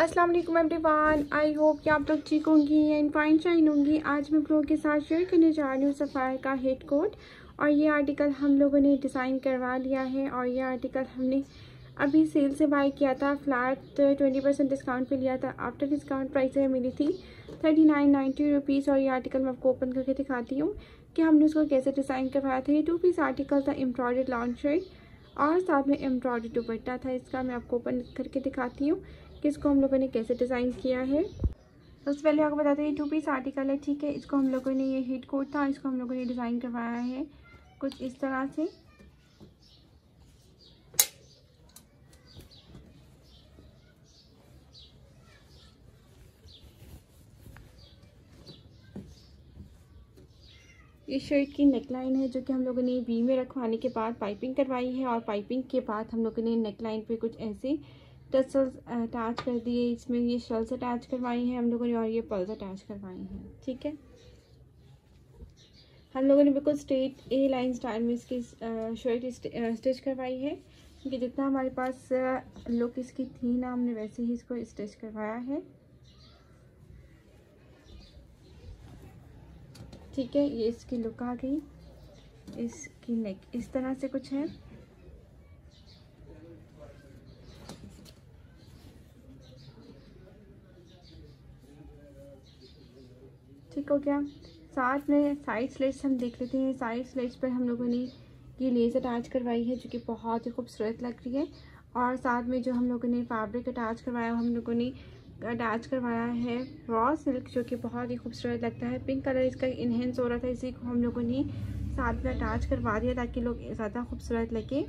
अस्सलाम वालेकुम everyone I hope कि आप लोग ठीक होंगी एंड फाइन शाइन होंगी. आज मैं लोगों के साथ शेयर करने जा रही हूँ सफ़ायर का हेड कोट और ये आर्टिकल हम लोगों ने डिज़ाइन करवा लिया है और ये आर्टिकल हमने अभी सेल से बाय किया था. फ्लैट ट्वेंटी परसेंट डिस्काउंट पे लिया था. आफ्टर डिस्काउंट प्राइस में मिली थी थर्टी नाइन नाइन्टी रुपीज़ और ये आर्टिकल मैं आपको ओपन करके दिखाती हूँ कि हमने उसको कैसे डिज़ाइन करवाया था. ये टू पीस आर्टिकल था एम्ब्रॉयड लॉन्च और साथ में एम्ब्रॉयड दुपट्टा था. इसका मैं आपको ओपन करके दिखाती हूँ. इसको हम लोगों ने कैसे डिज़ाइन किया है? सबसे पहले आपको बताते हैं टू पीस आर्टिकल है, ठीक है? इसको हम लोगों ने, ये हिट कोट था, इसको हम लोगों ने डिज़ाइन करवाया है, कुछ इस तरह से। ये शर्ट की नेकलाइन है, जो कि हम लोगों ने वी में रखवाने के बाद पाइपिंग करवाई है, और पाइपिंग के बाद हम लोगों ने नेकलाइन पे कुछ ऐसे टसल्स अटैच कर दिए, इसमें ये शल्स अटैच करवाई हैं, हम लोगों ने और ये पल्स अटैच करवाई हैं, ठीक है? हम लोगों ने बिल्कुल स्ट्रेट ए लाइन स्टाइल में इसकी शर्ट स्टिच करवाई है, क्योंकि जितना हमारे पास लुक इसकी थी ना, हमने वैसे ही इसको स्टिच करवाया है। ठीक है, ये इसकी लुक आ गई, इसकी नेक, इस तरह से कुछ है। ठीक हो गया। साथ में साइड स्लेट्स हम देख लेते हैं। साइड स्लेट्स पर हम लोगों ने ये लेस अटैच करवाई है, जो कि बहुत ही खूबसूरत लग रही है। और साथ में जो हम लोगों ने फैब्रिक अटैच करवाया, हम लोगों ने अटैच करवाया है रॉ सिल्क जो कि बहुत ही खूबसूरत लगता है। पिंक कलर इसका इन्हेंस हो रहा था, इसी को हम लोगों ने साथ में अटैच करवा दिया ताकि लोग ज़्यादा खूबसूरत लगे।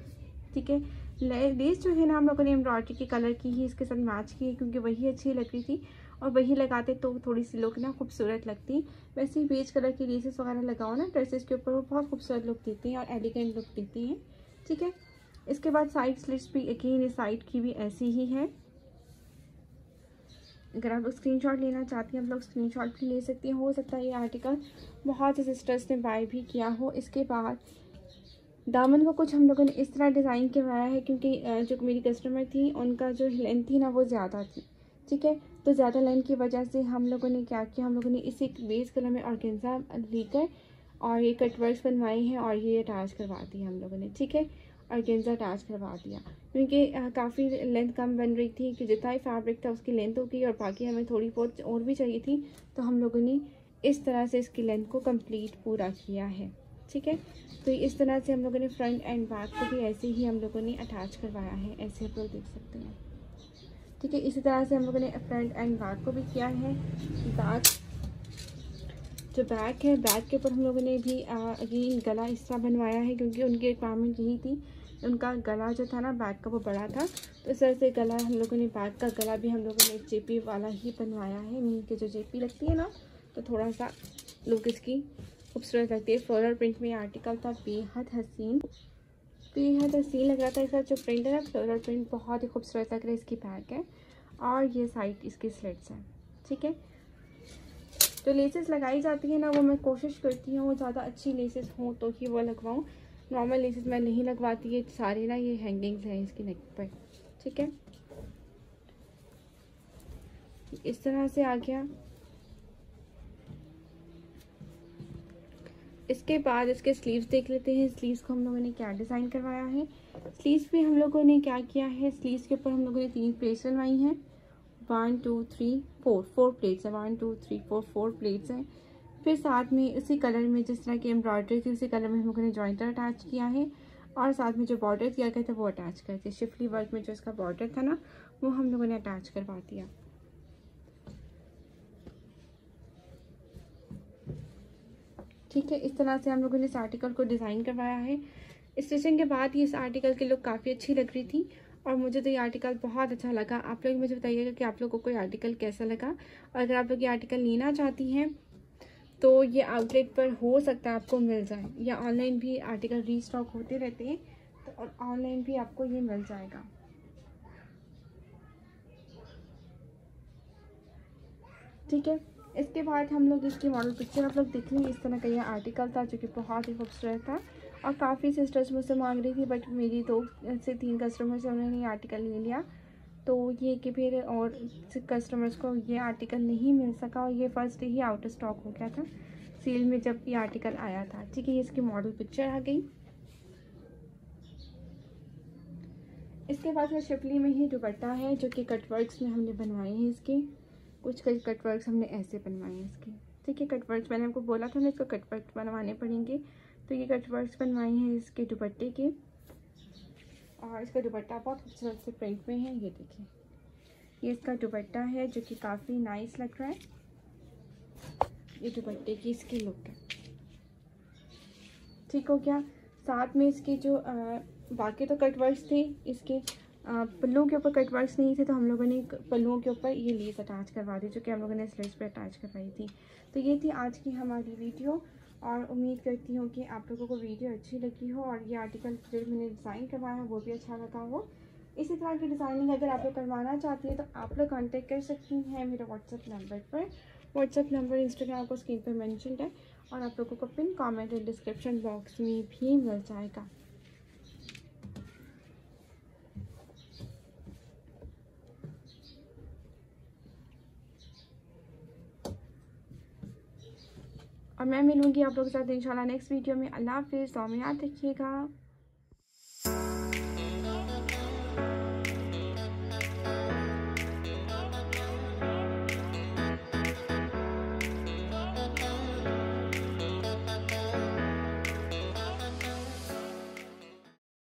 ठीक है? लेस जो है ना, हम लोगों ने एम्ब्रॉयडरी के कलर की ही इसके साथ मैच की है, क्योंकि वही अच्छी लग रही थी। और वही लगाते तो थोड़ी सी लुक ना खूबसूरत लगती। वैसे ही बेज कलर की लेसेस वगैरह लगाओ ना ड्रेसेस के ऊपर वो बहुत खूबसूरत लुक देती हैं और एलिगेंट लुक देती हैं। ठीक है? इसके बाद साइड स्लिट्स भी अगेन इस साइड की भी ऐसी ही है। अगर आप स्क्रीनशॉट लेना चाहती हैं आप लोग स्क्रीनशॉट भी ले सकती हैं। हो सकता है ये आर्टिकल बहुत से सिस्टर्स ने बाय भी किया हो। इसके बाद दामन को कुछ हम लोगों ने इस तरह डिज़ाइन करवाया है क्योंकि जो मेरी कस्टमर थी, उनका जो लेंथ थी ना वो ज़्यादा थी। ठीक है? तो ज़्यादा लाइन की वजह से हम लोगों ने क्या किया? हम लोगों ने इसे बेस कलर में ऑर्गेन्जा लेकर और ये कटवर्स बनवाए हैं और ये अटैच करवा दिया हम लोगों ने, ठीक है? ऑर्गेन्जा अटैच करवा दिया। क्योंकि काफ़ी लेंथ कम बन रही थी कि जितना ही फैब्रिक था उसकी लेंथ होगी और बाकी हमें थोड़ी बहुत और भी चाहिए थी तो हम लोगों ने इस तरह से इसकी लेंथ को कंप्लीट पूरा किया है, ठीक है? तो इस तरह से हम लोगों ने फ्रंट एंड बैक को भी ऐसे ही हम लोगों ने अटैच करवाया है, ऐसे आप लोग देख सकते हैं। ठीक है इसी तरह से हम लोगों ने फ्रंट एंड बैक को भी किया है। बैक, जो बैक है, बैक के ऊपर हम लोगों ने भी ये गला तरह बनवाया है क्योंकि उनकी रिक्वायरमेंट यही थी, उनका गला जो था ना, बैक का वो बड़ा था। तो इस तरह से गला हम लोगों ने, बैक का गला भी हम लोगों ने जेपी वाला ही बनवाया है। नी के जो जेपी लगती है ना तो थोड़ा सा लुक इसकी खूबसूरत लगती है। फ्लोरल प्रिंट में आर्टिकल था, बेहद हसीन। तो ये यहाँ सीन लग रहा था इसका जो प्रिंट है ना फ्लोरल प्रिंट बहुत ही खूबसूरत लग रहा है इसकी बैक है। और ये साइड इसकी स्लेट्स हैं, ठीक है? जो लेसेस लगाई जाती है ना, वो मैं कोशिश करती हूँ, वो ज़्यादा अच्छी लेसेस हों तो ही वो लगवाऊँ। नॉर्मल लेसेस मैं नहीं लगवाती, ये सारे ना, ये हैंगिंग्स हैं इसकी नेक पर, ठीक है? इस तरह से आ गया। इसके बाद इसके स्लीव्स देख लेते हैं। स्लीव्स को हम लोगों ने क्या डिज़ाइन करवाया है? स्लीव्स पे हम लोगों ने क्या किया है? स्लीव्स के ऊपर हम लोगों ने तीन प्लेट्स बनवाई हैं। One two three four four plates हैं। One two three four four plates हैं। फिर साथ में उसी कलर में जिस तरह की एम्ब्रॉयडरी थी, उसी कलर में हम लोगों ने जॉइंटर अटैच किया है। और साथ में जो बॉर्डर किया गया था, वो अटैच कर दिया। शिफली वर्क में जो इसका बॉर्डर था ना, वो हम लोगों ने अटैच करवा दिया। ठीक है, इस तरह से हम लोगों ने इस आर्टिकल को डिज़ाइन करवाया है। स्टिचिंग के बाद ही इस आर्टिकल की लुक काफ़ी अच्छी लग रही थी और मुझे तो ये आर्टिकल बहुत अच्छा लगा। आप लोग मुझे बताइएगा कि आप लोगों को कोई आर्टिकल कैसा लगा। और अगर आप लोग ये आर्टिकल लेना चाहती हैं तो ये आउटलेट पर हो सकता है आपको मिल जाए या ऑनलाइन भी आर्टिकल रीस्टॉक होते रहते हैं तो ऑनलाइन भी आपको ये मिल जाएगा। ठीक है? इसके बाद हम लोग इसकी मॉडल पिक्चर आप लोग देख लेंगे, इस तरह का ये आर्टिकल था जो कि बहुत ही खूबसूरत था। और काफ़ी सिस्टर्स मुझसे मांग रही थी बट मेरी दो से तीन कस्टमर से उन्होंने ये आर्टिकल ले लिया। तो ये कि फिर और कस्टमर्स को ये आर्टिकल नहीं मिल सका और ये फ़र्स्ट ही आउट ऑफ़ स्टॉक हो गया था। सेल में जब ये आर्टिकल आया था। ठीक है इसकी मॉडल पिक्चर आ गई। इसके बाद में शिपली में ही दुपट्टा है, जो कि कटवर्क्स में हमने बनवाए हैं इसके। कुछ कई कटवर्क्स हमने ऐसे बनवाए हैं इसके। ठीक है कटवर्क्स मैंने आपको बोला था ना इसको कटवर्क्स बनवाने पड़ेंगे। तो ये कटवर्क्स बनवाए हैं इसके दुपट्टे के। और इसका दुपट्टा बहुत खूबसूरत से प्रिंट में है ये देखिए। ये इसका दुपट्टा है जो कि काफ़ी नाइस लग रहा है। ये दुपट्टे की इसकी लुक है। ठीक हो गया। साथ में इसके जो आ, बाकी तो कटवर्क्स थे इसके पल्लू के ऊपर कटवर्क्स नहीं थे तो हम लोगों ने पल्लुओं के ऊपर ये लेस अटैच करवा दी, जो कि हम लोगों ने स्लेट्स पे अटैच करवाई थी। तो ये थी आज की हमारी वीडियो, और उम्मीद करती हूँ कि आप लोगों को वीडियो अच्छी लगी हो, और ये आर्टिकल जो मैंने डिज़ाइन करवाया वो भी अच्छा लगा हो। इसी तरह की डिज़ाइनिंग अगर आप लोग करवाना चाहती हैं तो आप लोग कॉन्टेक्ट कर सकती हैं मेरे व्हाट्सअप नंबर पर। व्हाट्सअप नंबर इंस्टाग्राम को स्क्रीन पर मैंशन है, और आप लोगों को पिन कमेंट और डिस्क्रिप्शन बॉक्स में भी मिल जाएगा। और मैं मिलूँगी आप लोगों के साथ इंशाल्लाह नेक्स्ट वीडियो में। अल्लाह हाफिज़ में याद रखिएगा।